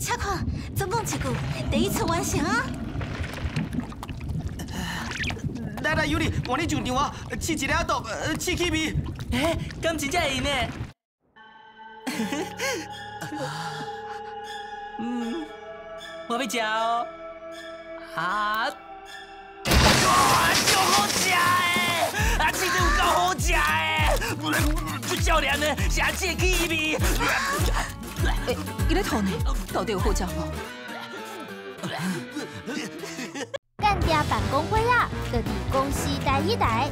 恰看，总共一句，第一次完成啊！来来，有你，换你上场啊！试一个毒，试气味。哎，咁真正会呢？嗯，我要吃哦。啊！哇，就好食诶！啊，真有够好食诶！最照亮呢，是阿姐气味。哎，你咧吐呢？到底有好食无？干掉办公会啊，各地公司带一带。